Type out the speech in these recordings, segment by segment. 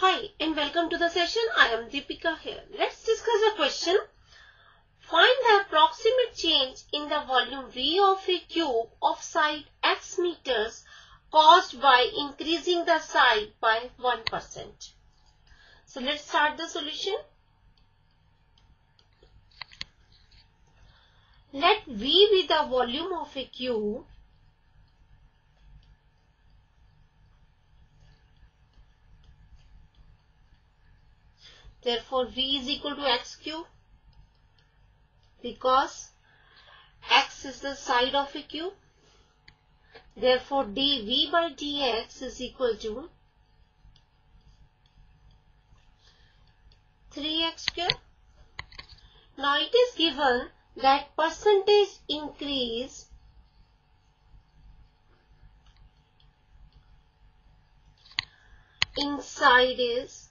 Hi and welcome to the session. I am Deepika here. Let's discuss a question. Find the approximate change in the volume V of a cube of side x meters caused by increasing the side by 1%. So let's start the solution. Let V be the volume of a cube Therefore, V is equal to x cube because x is the side of a cube. Therefore, dV by dx is equal to 3x square. Now, it is given that percentage increase inside is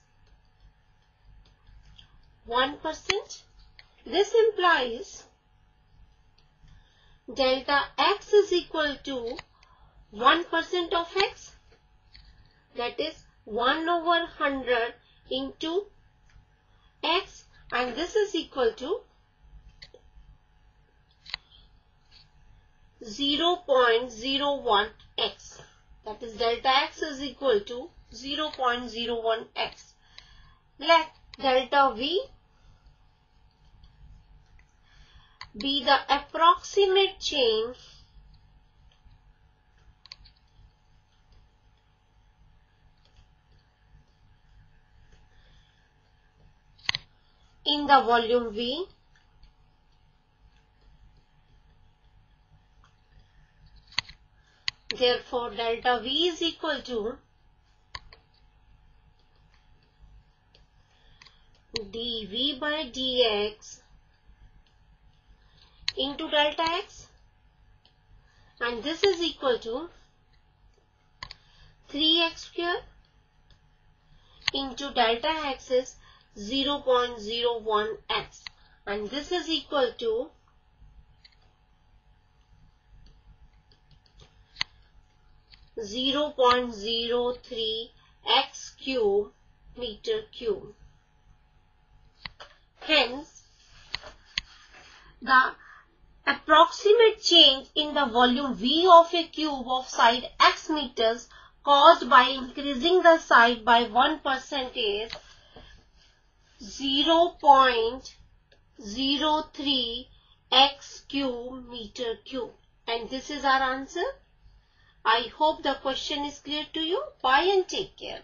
1%. This implies delta x is equal to 1% of x that is 1 over 100 into x and this is equal to 0.01 x that is delta x is equal to 0.01 x. Let delta v be the approximate change in the volume V. Therefore, delta V is equal to dV by dx into delta x and this is equal to 3x square into delta x is 0.01x and this is equal to Zero point zero three x cube meter cube. Hence, the approximate change in the volume V of a cube of side x meters caused by increasing the side by 1% is 0.03 x cube meter cube. And this is our answer. I hope the question is clear to you. Bye and take care.